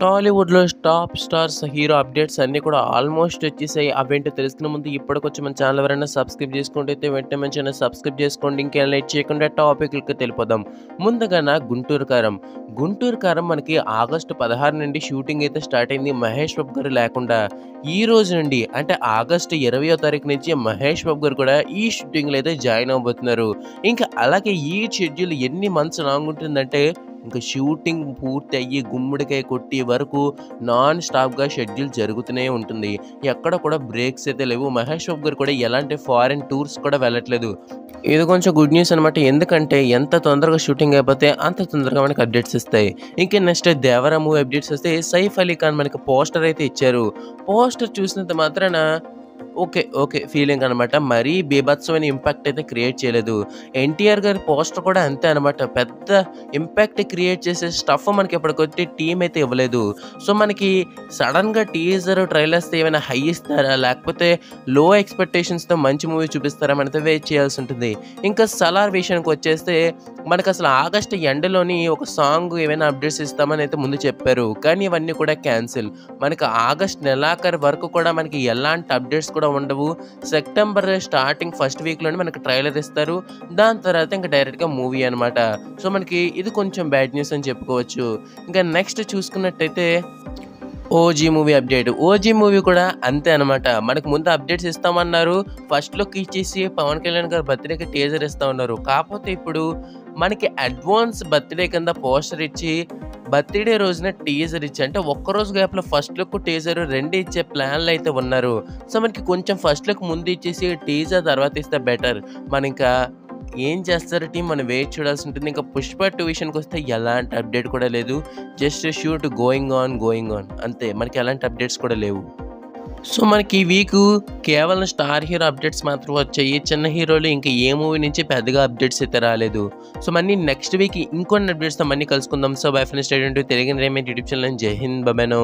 టాలీవుడ్‌లో top stars, hero updates అన్నీ కూడా ఆల్మోస్ట్ వచ్చేసాయి. అవేంటో తెలుసుకునే ముందు ఇప్పటికొచ్చి మన ఛానల్ ఎవరైనా సబ్స్క్రైబ్ చేసుకుంటే వెంటనే మన ఛానల్ సబ్స్క్రైబ్ చేసుకోండి. ఇంకేం చేయకుండా టాపిక్‌లకి వెళ్ళిపోదాం. ముందుగాన 'గుంటూరు కారం'. 'గుంటూరు కారం' మనకి ఆగస్టు 16 నుండి షూటింగ్ అయితే స్టార్ట్ అయింది. మహేష్ బాబు గారు లేకుండా. ఈ రోజు నుండి అంటే ఆగస్టు 20వ తారీఖు నుంచి మహేష్ బాబు గారు కూడా ఈ షూటింగ్‌లో అయితే జాయిన్ అవ్వబోతున్నారు. ఇంకా అలాగే ఈ షెడ్యూల్ ఎన్ని మంత్స్ లాంగ్ ఉంటుందంటే ఇంకా షూటింగ్ పూర్తి అయ్యి గుమ్మడికాయ కొట్టి వరకు నాన్ స్టాప్‌గా షెడ్యూల్ జరుగుతూనే ఉంటుంది. ఎక్కడ కూడా బ్రేక్స్ అయితే లేవు. మహేష్ బాబు గారు కూడా ఎలాంటి ఫారిన్ టూర్స్ కూడా వెళ్ళట్లేదు. ఇది కొంచెం గుడ్ న్యూస్ అనమాట. ఎందుకంటే ఎంత తొందరగా షూటింగ్ అయిపోతే అంత తొందరగా మనకి అప్డేట్స్ ఇస్తాయి. ఇంకా నెక్స్ట్ 'దేవరా' మూవీ అప్డేట్స్ వస్తే సైఫ్ అలీ ఖాన్ మనకి పోస్టర్ అయితే ఇచ్చారు. పోస్టర్ చూసినంత మాత్రాన ఓకే. ఓకే. ఫీలింగ్ అనమాట. మరీ బీభత్సమైన ఇంపాక్ట్ అయితే క్రియేట్ చేయలేదు. ఎన్టీఆర్ గారి పోస్టర్ కూడా అంతే అనమాట. పెద్ద ఇంపాక్ట్ క్రియేట్ చేసే స్టఫ్ మనకి ఇప్పటికొచ్చి టీం అయితే ఇవ్వలేదు. సో మనకి సడన్గా టీజర్, ట్రైలర్స్ ఏమైనా హై ఇస్తారా? లేకపోతే లో ఎక్స్‌పెక్టేషన్స్‌తో మంచి మూవీ చూపిస్తారా? మనైతే వెయిట్ చేయాల్సి ఉంటుంది. ఇంకా 'సలార్' విషయానికి వచ్చేస్తే మనకు అసలు ఆగస్టు ఎండలోని ఒక సాంగ్ ఏమైనా అప్డేట్స్ ఇస్తామని అయితే ముందు చెప్పారు. కానీ ఇవన్నీ కూడా క్యాన్సిల్. మనకి ఆగస్ట్ నెలాఖరు వరకు కూడా మనకి ఎలాంటి అప్డేట్స్ కూడా ఉండవు. సెప్టెంబర్ స్టార్టింగ్ ఫస్ట్ వీక్‌లోనే మనకి ట్రైలర్ ఇస్తారు. దాని తర్వాత ఇంకా డైరెక్ట్‌గా మూవీ అనమాట. సో మనకి ఇది కొంచెం బ్యాడ్ న్యూస్ అని చెప్పుకోవచ్చు. ఇంకా నెక్స్ట్ చూసుకున్నట్టయితే 'OG' movie update. 'OG' movie కూడా అంతే అనమాట. మనకు ముందు అప్డేట్స్ ఇస్తామన్నారు. ఫస్ట్ లుక్ ఇచ్చేసి పవన్ కళ్యాణ్ గారి బర్త్‌డేకి టీజర్ ఇస్తా ఉన్నారు. కాకపోతే ఇప్పుడు మనకి అడ్వాన్స్ బర్త్‌డే కింద పోస్టర్ ఇచ్చి బర్త్‌డే రోజున టీజర్ ఇచ్చి అంటే ఒక్కరోజు గ్యాప్‌లో ఫస్ట్ లుక్, టీజర్ రెండు ఇచ్చే ప్లాన్లు అయితే ఉన్నారు. సో మనకి కొంచెం ఫస్ట్ లుక్ ముందు ఇచ్చేసి టీజర్ తర్వాత ఇస్తే బెటర్. మన ఇంకా ఏం చేస్తారు టీం మనం వెయిట్ చూడాల్సి ఉంటుంది. ఇంకా 'పుష్ప 2' విషయానికొస్తే ఎలాంటి అప్డేట్ కూడా లేదు. Just shoot going on, going on అంతే. మనకి ఎలాంటి అప్డేట్స్ కూడా లేవు. సో మనకి ఈ వీకు కేవలం స్టార్ హీరో అప్డేట్స్ మాత్రం వచ్చాయి. చిన్న హీరోలు ఇంకా ఏ మూవీ నుంచి పెద్దగా అప్డేట్స్ అయితే రాలేదు. సో మళ్ళీ నెక్స్ట్ వీక్ ఇంకొన్ని అప్డేట్స్‌తో మళ్ళీ కలుసుకుందాం. So by friends. స్టే తెలియని రేమే తెలుగు ఎంటర్‌టైన్‌మెంట్ యూట్యూబ్ ఛానల్. జై హింద్. బబెనో